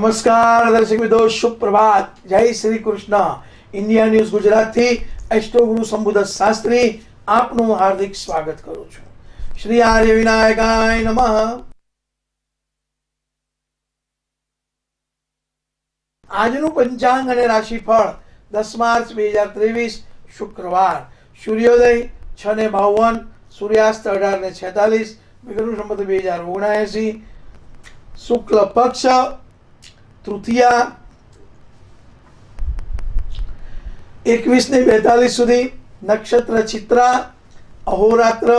નમસ્કાર, દર્શક મિત્રો, સુપ્રભાત. જય શ્રી કૃષ્ણ. ઇન્ડિયા ન્યૂઝ ગુજરાતથી એસ્ટ્રો ગુરુ સંબુદ્ધ શાસ્ત્રી આપનું હાર્દિક સ્વાગત કરું છું. શ્રી આર્ય વિનાયકાય નમઃ. આજનું પંચાંગ અને રાશિફળ દસ માર્ચ બે હજાર ત્રેવીસ શુક્રવાર. સૂર્યોદય છ ને બાવન, સૂર્યાસ્ત અઢાર ને છેતાલીસ વિક્રમ સંવત બે હજાર ઓગણએસી શુક્લ પક્ષ તૃતીયા એકવીસ ને બેતાલીસ સુધી નક્ષત્ર ચિત્રા, અહોરાત્ર,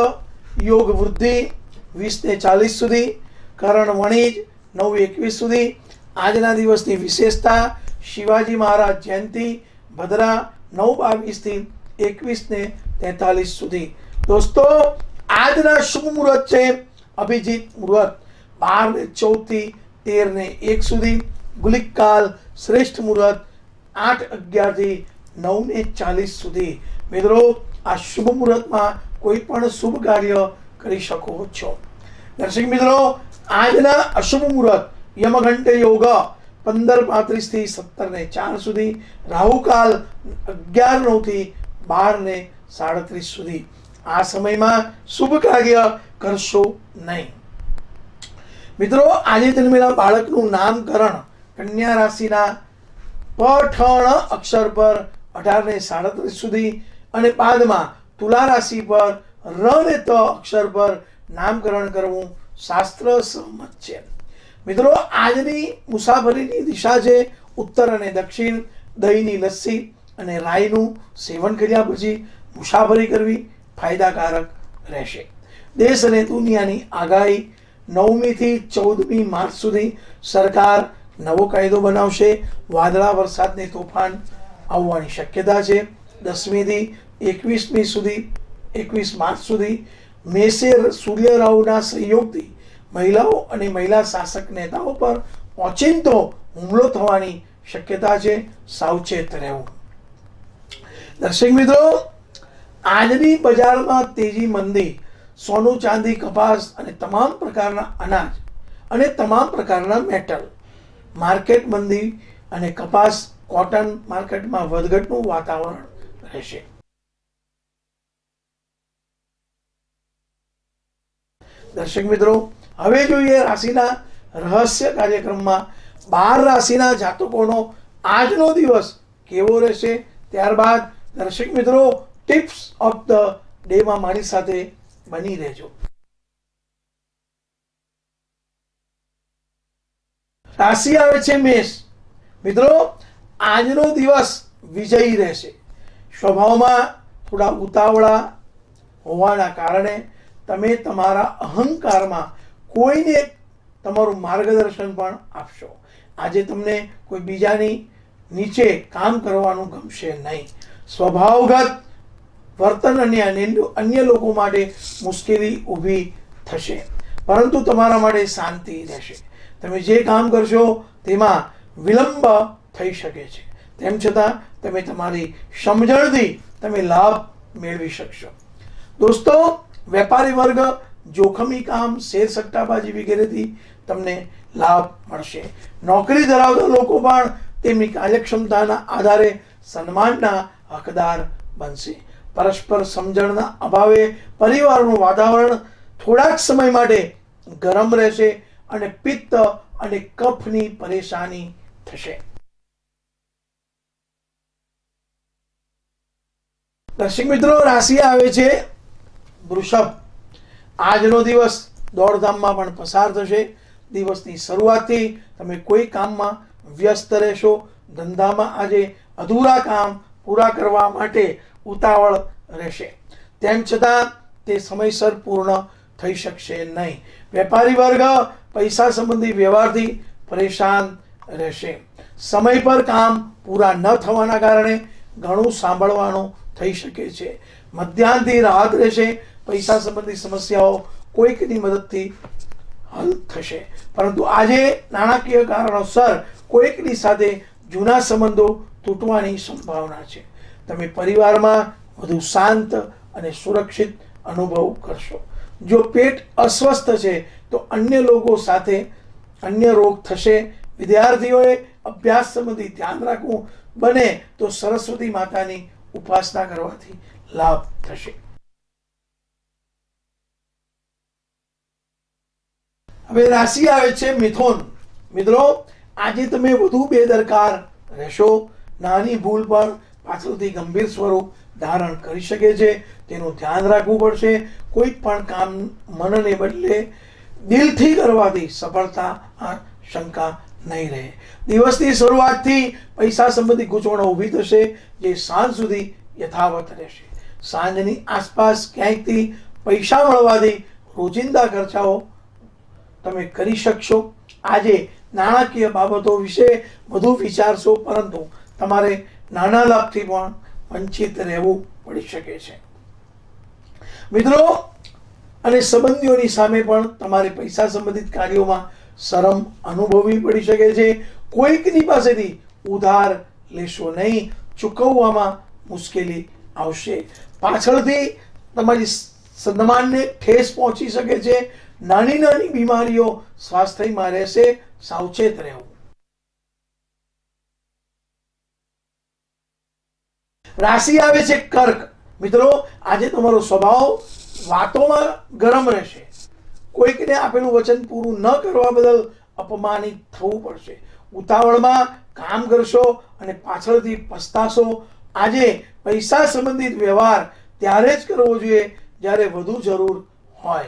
યોગ વૃદ્ધિ વીસ ને ચાલીસ સુધી, કરણ વણિજ, નવ એકવીસ સુધી. આજના દિવસની વિશેષતા, શિવાજી મહારાજ જયંતિ, ભદ્રા, નવ બાવીસથી એકવીસ ને તેતાલીસ સુધી. દોસ્તો, આજના શુભ મુહૂર્ત છે અભિજીત મુહૂર્ત. બાર ને ચૌદથી તેર ને એક સુધી. ગુલિકાલ શ્રેષ્ઠ મુહૂર્ત આઠ અગિયારથી નવ ને ચાલીસ સુધી. મિત્રો, આ શુભ મુહૂર્તમાં કોઈ પણ શુભ કાર્ય કરી શકો છો. દર્શક મિત્રો, આજના અશુભ મુહૂર્ત યમઘંટ યોગ પંદર પાંત્રીસથી સત્તર ને ચાર સુધી, રાહુકાલ અગિયાર નવથી બાર ને સાડત્રીસ સુધી. આ સમયમાં શુભ કાર્ય કરશો નહીં. મિત્રો, આજે જન્મેલા બાળકનું નામકરણ કન્યા રાશિના પઠણ અક્ષર પર, અઢાર ને સાડત્રીસ સુધી અને બાદમાં તુલા રાશિ પર ર ને ત અક્ષર પર નામકરણ કરવું શાસ્ત્ર સહમત છે. મિત્રો, આજની મુસાફરીની દિશા છે ઉત્તર અને દક્ષિણ, દહીંની લસ્સી અને રાઈનું સેવન કર્યા પછી મુસાફરી કરવી ફાયદાકારક રહેશે. દેશ અને દુનિયાની આગાહી નવમીથી ચૌદમી માર્ચ સુધી સરકાર નવો કાયદો બનાવશે, વાદળા વરસાદની તોફાન આવવાની શક્યતા છે. દસમીથી એકવીસમી સુધી, એકવીસ માર્ચ સુધી મેસે સૂર્ય રાહુના સહયોગથી મહિલાઓ અને મહિલા શાસક નેતાઓ પર ઓચિંતો હુમલો થવાની શક્યતા છે. સાવચેત રહેવું. દર્શક મિત્રો, આજની બજારમાં તેજી મંદી, સોનું ચાંદી, કપાસ અને તમામ પ્રકારના અનાજ અને તમામ પ્રકારના મેટલ માર્કેટ મંદી અને કપાસ, કોટન માર્કેટમાં વધઘટનું વાતાવરણ રહેશે. દર્શક મિત્રો, હવે જોઈએ રાશિના રહસ્ય કાર્યક્રમમાં બાર રાશિના જાતકોનો આજનો દિવસ કેવો રહેશે? ત્યારબાદ દર્શક મિત્રો ટિપ્સ ઓફ ધ ડેમાં મારી સાથે બની રહેજો. રાશિ આવે છે મેષ. મિત્રો, આજનો દિવસ વિજયી રહેશે. સ્વભાવમાં થોડા ઉતાવળા હોવાના કારણે તમે તમારા અહંકારમાં કોઈને તમારું માર્ગદર્શન પણ આપશો. આજે તમને કોઈ બીજાની નીચે કામ કરવાનું ગમશે નહીં. સ્વભાવગત વર્તન અને અન્ય લોકો માટે મુશ્કેલી ઊભી થશે. પરંતુ તમારા માટે શાંતિ રહેશે. તમે જે કામ કરશો, તેમાં વિલંબ થઈ શકે છે. તેમ છતાં, તમે તમારી સમજણથી તમે લાભ મેળવી શકશો. દોસ્તો, વેપારી વર્ગ જોખમી કામ, શેર સટ્ટાબાજી વગેરેથી તમને લાભ મળશે. નોકરી ધરાવતા લોકો પણ તેમની કાર્યક્ષમતાના આધારે સન્માનના હકદાર બનશે. પરસ્પર સમજણના અભાવે પરિવારનું વાતાવરણ થોડાક સમય માટે ગરમ રહેશે. અને પિત્ત અને કફની પરેશાની થશે. દર્શક મિત્રો, રાશિ આવે છે વૃષભ. આજનો દિવસ દોડધામમાં પણ પસાર થશે. દિવસની શરૂઆતથી તમે કોઈ કામમાં વ્યસ્ત રહેશો. ધંધામાં આજે અધૂરા કામ પૂરા કરવા માટે ઉતાવળ રહેશે. તેમ છતાં તે સમયસર પૂર્ણ થઈ શકશે નહીં. વેપારી વર્ગ પૈસા સંબંધી વ્યવહારથી પરેશાન રહેશે. સમય પર કામ પૂરા ન થવાના કારણે ઘણું સાંભળવાનું થઈ શકે છે. મધ્યાહનથી રાહત રહેશે. પૈસા સંબંધી સમસ્યાઓ કોઈકની મદદથી હલ થશે. પરંતુ આજે નાણાકીય કારણોસર કોઈકની સાથે જૂના સંબંધો તૂટવાની સંભાવના છે. તમે પરિવારમાં વધુ શાંત અને સુરક્ષિત અનુભવ કરશો. જો પેટ અસ્વસ્થ છે, તો અન્ય લોકો સાથે અન્ય રોગ થશે. વિદ્યાર્થીઓએ અભ્યાસ સંબંધી ધ્યાન રાખવું બને તો સરસ્વતી માતાની ઉપાસના કરવાથી લાભ થશે. હવે રાશિ આવે છે મિથુન. મિત્રો, આજે તમે વધુ બેદરકાર રહેશો. નાની ભૂલ પણ પાછળથી ગંભીર સ્વરૂપ ધારણ કરી શકે છે, તેનું ધ્યાન રાખવું પડશે. કોઈ પણ કામ મનને બદલે દિલથી કરવાથી સફળતા આ શંકા નહીં રહે. દિવસની શરૂઆતથી પૈસા સંબંધી ગૂંચવણો ઊભી થશે, જે સાંજ સુધી યથાવત રહેશે. સાંજની આસપાસ ક્યાંકથી પૈસા મળવાથી રોજિંદા ખર્ચાઓ તમે કરી શકશો. આજે નાણાકીય બાબતો વિશે વધુ વિચારશો, પરંતુ તમારે નાના લાભથી પણ વંચિત રહેવું પડી શકે છે. મિત્રો, અને સંબંધીઓની સામે પણ તમારે પૈસા સંબંધિત કાર્યોમાં શરમ અનુભવવી પડી શકે છે. કોઈકની પાસેથી ઉધાર લેશો નહીં, ચૂકવવામાં મુશ્કેલી આવશે. પાછળથી તમારી સન્માનને ઠેસ પહોંચી શકે છે. નાની નાની બીમારીઓ સ્વાસ્થ્યમાં રહેશે, સાવચેત રહેવું. રાશિ આવે છે કર્ક. મિત્રો, આજે તમારો સ્વભાવ વાતોમાં ગરમ રહેશે. કોઈકને આપેલું વચન પૂરું ન કરવા બદલ અપમાનિત થવું પડશે. ઉતાવળમાં કામ કરશો અને પાછળથી પસ્તાશો. આજે પૈસા સંબંધિત વ્યવહાર ત્યારે જ કરવો જોઈએ જ્યારે વધુ જરૂર હોય.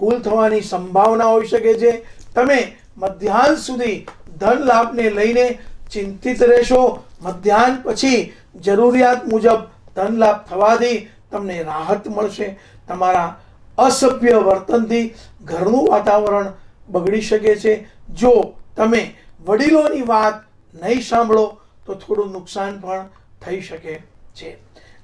ભૂલ થવાની સંભાવના હોઈ શકે છે. તમે મધ્યાહન સુધી ધન લાભને લઈને ચિંતિત રહેશો. મધ્યાહન પછી જરૂરિયાત મુજબ ધન લાભ થવાથી તમને રાહત મળશે. તમારા અસભ્ય વર્તનથી ઘરનું વાતાવરણ બગડી શકે છે. જો તમે વડીલોની વાત નહીં સાંભળો, તો થોડું નુકસાન પણ થઈ શકે છે.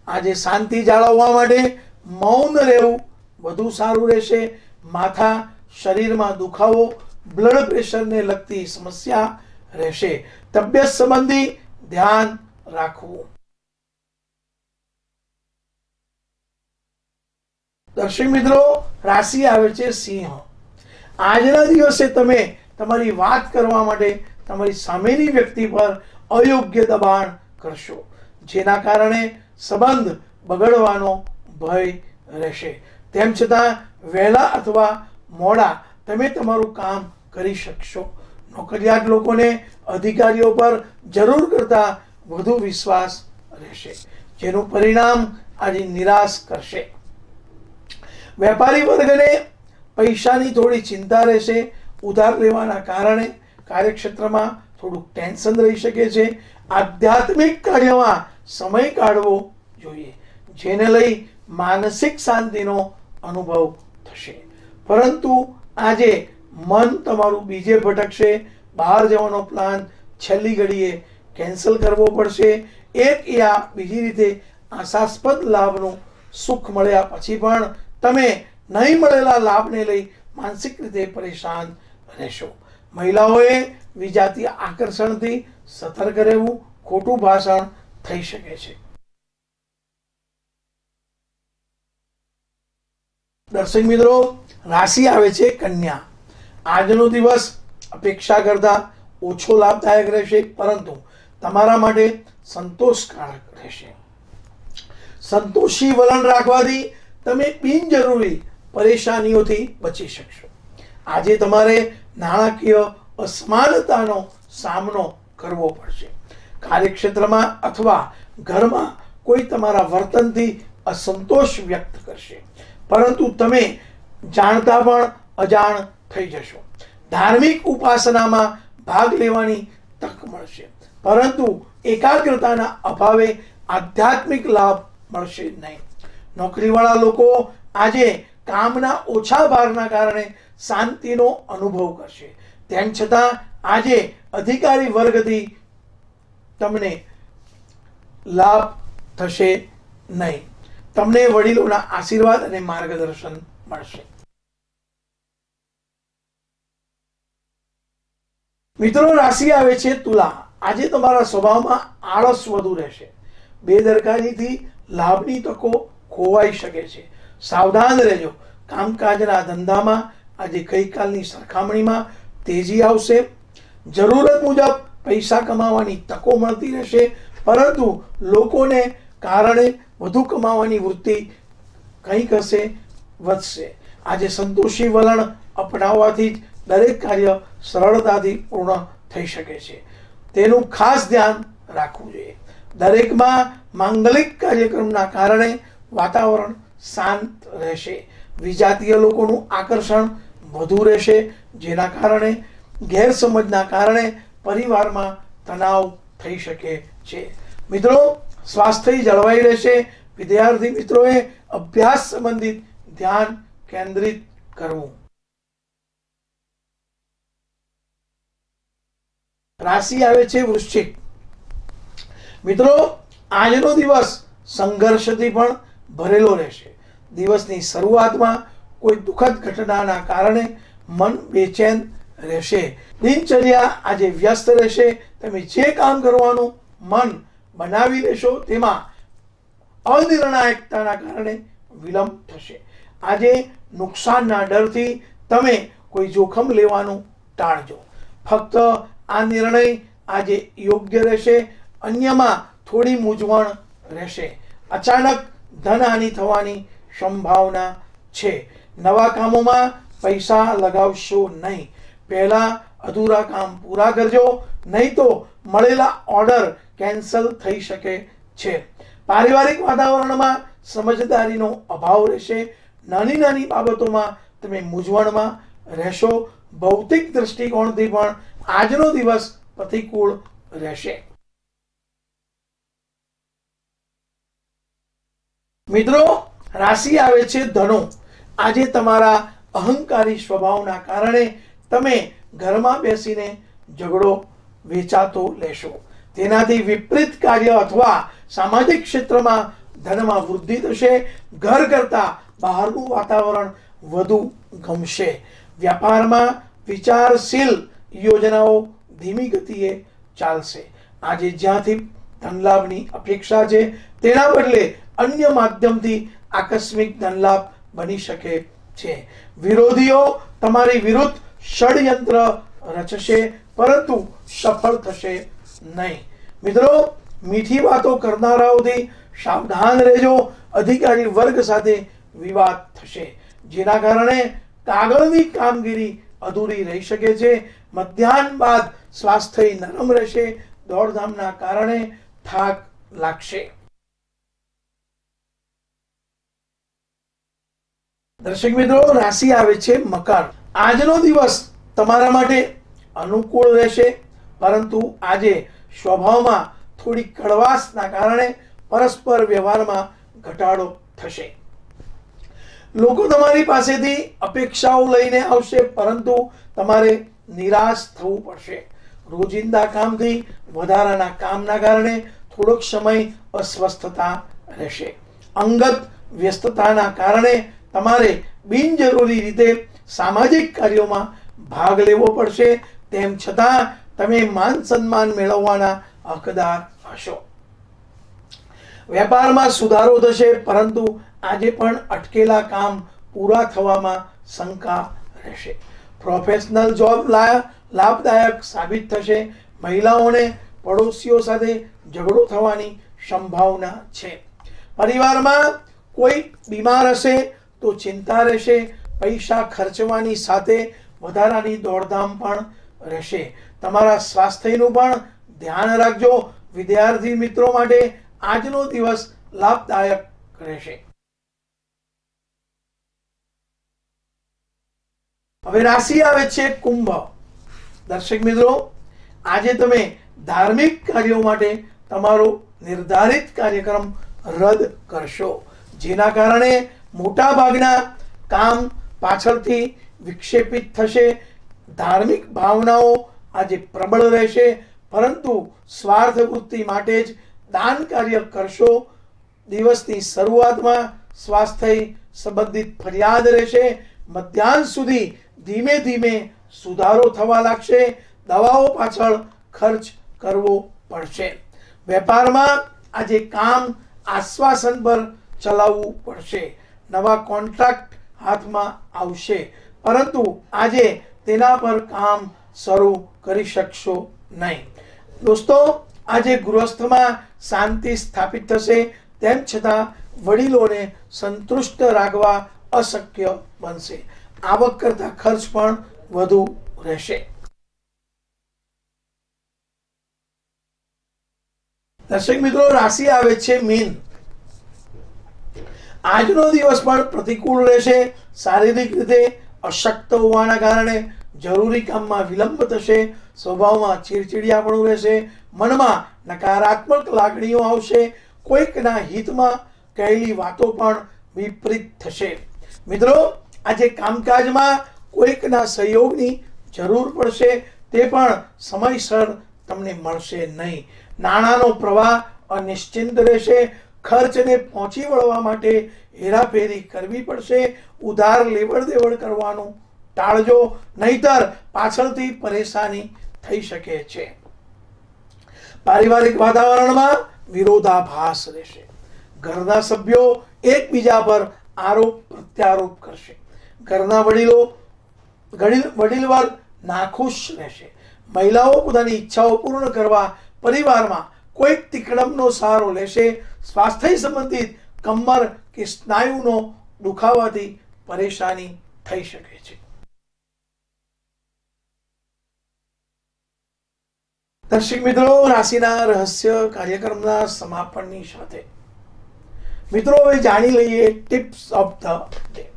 આજે શાંતિ જાળવવા માટે મૌન રહેવું વધુ સારું રહેશે. માથા શરીરમાં દુખાવો, બ્લડ પ્રેશરને લગતી સમસ્યા રહેશે. તબિયત સંબંધી ધ્યાન રાખવું. દર્શક મિત્રો, રાશિ આવે છે સિંહ. આજના દિવસે તમે તમારી વાત કરવા માટે તમારી સામેની વ્યક્તિ પર અયોગ્ય દબાણ કરશો, જેના કારણે સંબંધ બગડવાનો ભય રહેશે. તેમ છતાં વહેલા અથવા મોડા તમે તમારું કામ કરી શકશો. નોકરિયાત લોકોને અધિકારીઓ પર જરૂર કરતા વધુ વિશ્વાસ રહેશે, જેનું પરિણામ આજે નિરાશ કરશે. વેપારી વર્ગને પૈસાની થોડી ચિંતા રહેશે, ઉધાર લેવાના કારણે કાર્યક્ષેત્રમાં થોડુંક ટેન્શન રહી શકે છે. આધ્યાત્મિક કાર્યમાં સમય કાઢવો જોઈએ, જેને લઈ માનસિક શાંતિનો અનુભવ થશે. પરંતુ આજે મન તમારું બીજે ભટકશે. બહાર જવાનો પ્લાન છેલ્લી ઘડીએ કેન્સલ કરવો પડશે. એક યા બીજી રીતે આશાસ્પદ લાભનું સુખ મળ્યા પછી પણ તમે નહીં મળેલા લાભને લઈ માનસિક રીતે પરેશાન રહેશો. મહિલાઓએ વિજાતીય આકર્ષણથી સતર્ક રહેવું ખોટું ભાષણ થઈ શકે છે. દર્શક મિત્રો, રાશિ આવે છે કન્યા. આજનો દિવસ અપેક્ષા કરતા ઓછો લાભદાયક રહેશે, પરંતુ તમારા માટે સંતોષકારક રહેશે. સંતોષી વલણ રાખવાથી તમે બિનજરૂરી પરેશાનીઓથી બચી શકશો. આજે તમારે નાણાકીય અસમાનતાનો સામનો કરવો પડશે. કાર્યક્ષેત્રમાં અથવા ઘરમાં કોઈ તમારા વર્તનથી અસંતોષ વ્યક્ત કરશે. પરંતુ તમે જાણતા પણ અજાણ થઈ જશો. ધાર્મિક ઉપાસનામાં ભાગ લેવાની તક મળશે. પરંતુ એકાગ્રતાના અભાવે આધ્યાત્મિક લાભ મળશે નહીં. નોકરીવાળા લોકો આજે કામના ઓછા ભારના કારણે શાંતિનો અનુભવ કરશે. તેમ છતાં આજે અધિકારી વર્ગથી તમને લાભ થશે નહીં. તમને વડીલોના આશીર્વાદ અને માર્ગદર્શન મળશે. મિત્રો રાશિ આવે છે તુલા. આજે તમારા સ્વભાવમાં આળસ વધુ રહેશે. બેદરકારીથી લાભની તકો ખોવાઈ શકે છે. સાવધાન રહેજો. કામકાજના ધંધામાં આજે ગઈકાલની સરખામણીમાં તેજી આવશે. જરૂરત મુજબ પૈસા કમાવાની તકો મળતી રહેશે, પરંતુ લોકોને કારણે વધુ કમાવાની વૃત્તિ કંઈક હશે, વધશે. આજે સંતોષી વલણ અપનાવવાથી જ દરેક કાર્ય સરળતાથી પૂર્ણ થઈ શકે છે. તેનું ખાસ ધ્યાન રાખવું જોઈએ. દરેકમાં માંગલિક કાર્યક્રમના કારણે વાતાવરણ શાંત રહેશે. વિજાતીય લોકોનું આકર્ષણ વધુ રહેશે, જેના કારણે, ગેરસમજના કારણે પરિવારમાં તણાવ થઈ શકે છે. મિત્રો, સ્વાસ્થ્ય જળવાઈ રહેશે. વિદ્યાર્થી મિત્રોએ અભ્યાસ સંબંધિત ધ્યાન કેન્દ્રિત કરવું. રાશિ આવે છે વૃશ્ચિક. મિત્રો, આજનો દિવસ સંઘર્ષથી પણ ભરેલો રહેશે. દિવસની શરૂઆતમાં કોઈ દુઃખદ ઘટનાના કારણે મન બેચેન રહેશે. દિનચર્યા આજે વ્યસ્ત રહેશે. તમે જે કામ કરવાનું મન બનાવી લેશો તેમાં અનિર્ણાયકતાના કારણે વિલંબ થશે. આજે નુકસાનના ડરથી તમે કોઈ જોખમ લેવાનું ટાળજો. ફક્ત આ નિર્ણય આજે યોગ્ય રહેશે. અન્યમાં થોડી મૂંઝવણ રહેશે. અચાનક ધનહાનિ થવાની સંભાવના છે. નવા કામોમાં પૈસા લગાવશો નહીં. પહેલા અધૂરા કામ પૂરા કરજો, નહીં તો મળેલા ઓર્ડર કેન્સલ થઈ શકે છે. પારિવારિક વાતાવરણમાં સમજદારીનો અભાવ રહેશે. નાની નાની બાબતોમાં તમે મૂંઝવણમાં રહેશો. ભૌતિક દ્રષ્ટિકોણથી પણ આજનો દિવસ પ્રતિકૂળ રહેશે. મિત્રો, રાશિ આવે છે ધનો. આજે તમારા અહંકારી સ્વભાવના કારણે તમે ઘરમાં બેસીને ઝઘડો વેચાતો લેશો. તેનાથી વિપરીત કાર્ય અથવા સામાજિક ક્ષેત્રમાં ધનમાં વૃદ્ધિ થશે. ઘર કરતા બહારનું વાતાવરણ વધુ ગમશે. વ્યાપારમાં વિચારશીલ યોજનાઓ ધીમી ગતિએ ચાલશે. આજે જ્યાંથી ધનલાભની અપેક્ષા છે, તેના બદલે અન્ય માધ્યમથી આકસ્મિક ધનલાભ બની શકે છે. વિરોધીઓ તમારી વિરુદ્ધ ષડયંત્ર રચશે, પરંતુ સફળ થશે નહીં. મિત્રો, મીઠી વાતો કરનારાઓથી સાવધાન રહેજો. અધિકારી વર્ગ સાથે વિવાદ થશે, જેના કારણે કાગળની કામગીરી અધૂરી રહી શકે છે. મધ્યાહન બાદ સ્વાસ્થ્ય નરમ રહેશે, દોડધામના કારણે થાક લાગશે. દર્શક મિત્રો, રાશિ આવે છે મકર. આજનો દિવસ તમારા માટે અનુકૂળ રહેશે, પરંતુ આજે સ્વભાવમાં થોડી કડવાશના કારણે પરસ્પર વ્યવહારમાં ઘટાડો થશે. લોકો તમારી પાસેથી અપેક્ષાઓ લઈને આવશે, પરંતુ તમારે નિરાશ થવું પડશે. રોજિંદા કામથી વધારાના કામના કારણે થોડોક સમય અસ્વસ્થતા રહેશે. અંગત વ્યસ્તતાના કારણે તમારે બિનજરૂરી રીતે સામાજિક કાર્યોમાં ભાગ લેવો પડશે. તેમ છતાં તમે માન સન્માન મેળવવાના હકદાર હશો. વેપારમાં સુધારો થશે, પરંતુ આજે પણ અટકેલા કામ પૂરા થવામાં શંકા રહેશે. પ્રોફેશનલ જોબ લાભદાયક સાબિત થશે. મહિલાઓને પડોશીઓ સાથે ઝઘડો થવાની સંભાવના છે. પરિવારમાં કોઈ બીમાર હશે તો ચિંતા રહેશે. પૈસા ખર્ચવાની સાથે વધારાની દોડધામ પણ રહેશે. તમારા સ્વાસ્થ્યનું પણ ધ્યાન રાખજો. વિદ્યાર્થી મિત્રો માટે આજનો દિવસ લાભદાયક રહેશે. હવે રાશિ આવે છે કુંભ. દર્શક મિત્રો, આજે તમે ધાર્મિક કાર્યો માટે તમારો નિર્ધારિત કાર્યક્રમ રદ કરશો. જેના કારણે મોટા ભાગના કામ પાછળથી વિક્ષેપિત થશે. ધાર્મિક ભાવનાઓ આજે પ્રબળ રહેશે. પરંતુ સ્વાર્થ વૃત્તિ માટે જ દાન કાર્ય કરશો. દિવસની શરૂઆતમાં સ્વાસ્થ્ય સંબંધિત ફરિયાદ રહેશે. મધ્યાહન સુધી ધીમે ધીમે સુધારો થવા લાગશે. દવાઓ પાછળ ખર્ચ કરવો પડશે. વેપારમાં આજે કામ આશ્વાસન પર ચલાવવું પડશે. નવા કોન્ટ્રાક્ટ હાથમાં આવશે. પરંતુ આજે તેના પર કામ શરૂ કરી શકશો નહીં. દોસ્તો, આજે ગૃહસ્થમાં શાંતિ સ્થાપિત થશે. તેમ છતાં વડીલોને સંતુષ્ટ રાખવા અશક્ય બનશે. આવક કરતા ખર્ચ પણ વધુ રહેશે. દર્શક મિત્રો, રાશિ આવે છે મીન. આજનો દિવસ પણ પ્રતિકૂળ રહેશે. શારીરિક રીતે અશક્ત હોવાના કારણે જરૂરી કામમાં વિલંબ થશે. સ્વભાવમાં ચીડચીડિયાપણું રહેશે. મનમાં નકારાત્મક લાગણીઓ આવશે. કોઈકના હિતમાં કહેલી વાતો પણ વિપરીત થશે. મિત્રો આજે કામકાજમાં કોઈકના સહયોગની જરૂર પડશે, તે પણ સમયસર તમને મળશે નહીં. નાણાંનો પ્રવાહ અનિશ્ચિત રહેશે, ખર્ચને પહોંચી વળવા માટે હેરાફેરી કરવી પડશે, ઉધાર લેવડ દેવડ કરવાનું ટાળજો, નહીતર પાછળથી પરેશાની થઈ શકે છે. પારિવારિક વાતાવરણમાં વિરોધાભાસ રહેશે. ઘરના સભ્યો એકબીજા પર આરોપ પ્રત્યારોપ કરશે. ઘરના વડીલો વડીલ વડીલ નાખુશ રહેશે. મહિલાઓ પોતાની ઈચ્છાઓ પૂર્ણ કરવા પરિવારમાં કોઈક તિકડમનો સહારો લેશે. સ્વાસ્થ્ય સંબંધિત કમર કે સ્નાયુનો દુખાવાથી પરેશાની થઈ શકે છે. દર્શક મિત્રો, રાશિના રહસ્ય કાર્યક્રમના સમાપનની સાથે. મિત્રો, હવે જાણી લઈએ ટિપ્સ ઓફ ધ ડે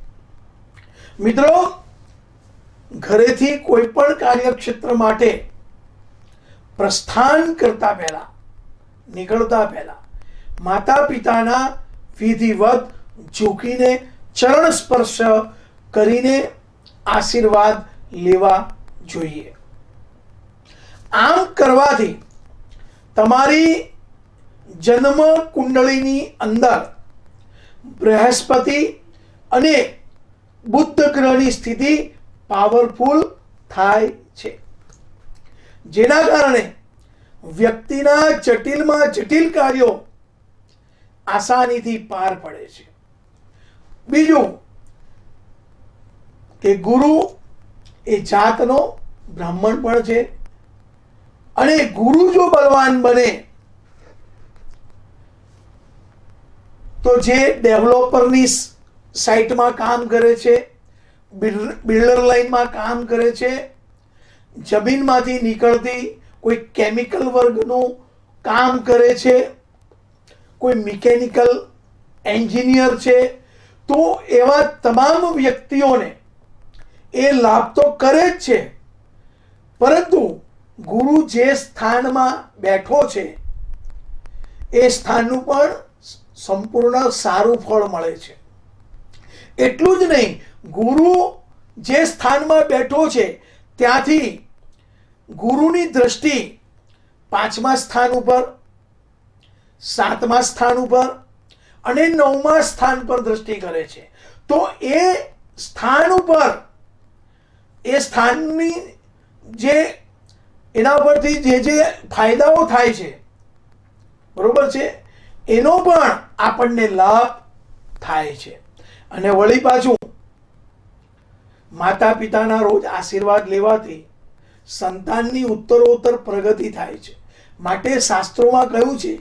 મિત્રો, ઘરેથી કોઈ પણ કાર્યક્ષેત્ર માટે પ્રસ્થાન કરતા પહેલા, નીકળતા પહેલા માતા પિતાના વિધિવત ઝૂકીને ચરણ સ્પર્શ કરીને આશીર્વાદ લેવા જોઈએ. આમ કરવાથી તમારી જન્મ કુંડળીની અંદર બૃહસ્પતિ અને બુદ્ધ ગ્રહની સ્થિતિ પાવરફુલ થાય છે. જેના કારણે વ્યક્તિના જટિલમાં જટિલ કાર્યો આસાનીથી પાર પડે છે. બીજું કે ગુરુ એ જાતનો બ્રાહ્મણ પણ છે અને ગુરુ જો બલવાન બને, તો જે ડેવલપરની સાઇટમાં કામ કરે છે બિલ્ડર લાઇનમાં કામ કરે છે, જમીનમાંથી નીકળતી કોઈ કેમિકલ વર્ગનું કામ કરે છે, કોઈ મિકેનિકલ એન્જિનિયર છે, તો એવા તમામ વ્યક્તિઓને એ લાભ તો કરે જ છે. પરંતુ ગુરુ જે સ્થાનમાં બેઠો છે, એ સ્થાનનું પણ સંપૂર્ણ સારું ફળ મળે છે. એટલું જ નહીં, ગુરુ જે સ્થાનમાં બેઠો છે, ત્યાંથી ગુરુની દ્રષ્ટિ પાંચમા સ્થાન ઉપર, સાતમા સ્થાન ઉપર અને નવમા સ્થાન પર દ્રષ્ટિ કરે છે. તો એ સ્થાન ઉપર, એ સ્થાનની જે એના પરથી જે જે ફાયદાઓ થાય છે, બરોબર છે? એનો પણ આપણને લાભ થાય છે. અને વળી પાછું માતા પિતાના રોજ આશીર્વાદ લેવાથી સંતાનની ઉત્તરોત્તર પ્રગતિ થાય છે. માટે શાસ્ત્રોમાં કહ્યું છે,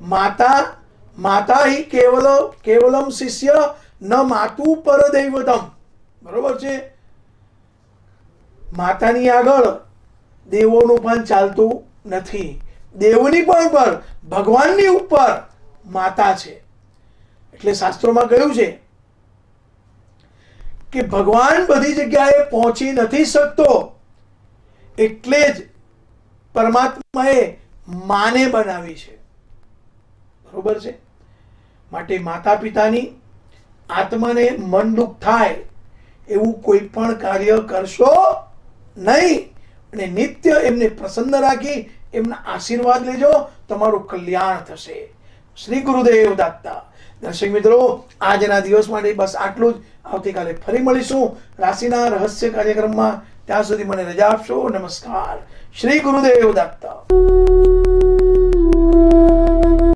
માતા માતા હિ કેવલ, કેવલમ શિષ્ય ન માતુ પર દૈવતમ બરોબર છે? માતાની આગળ દેવોનું પણ ચાલતું નથી. દેવની પણ પર ભગવાનની ઉપર માતા છે. એટલે શાસ્ત્રોમાં કહ્યું છે કે ભગવાન બધી જગ્યાએ પહોંચી નથી શકતો. એટલે જ પરમાત્માએ માને બનાવી છે. બરોબર છે? માટે માતા પિતાની આત્માને મન દુઃખ થાય એવું કોઈ પણ કાર્ય કરશો નહીં. અને નિત્ય એમને પ્રસન્ન રાખી એમના આશીર્વાદ લેજો, તમારું કલ્યાણ થશે. શ્રી ગુરુદેવ દાતા. દર્શક મિત્રો, આજના દિવસ માટે બસ આટલું જ. આવતીકાલે ફરી મળીશું. રાશિના રહસ્ય કાર્યક્રમમાં ત્યાં સુધી મને રજા આપશો. નમસ્કાર. શ્રી ગુરુદેવ દત્ત.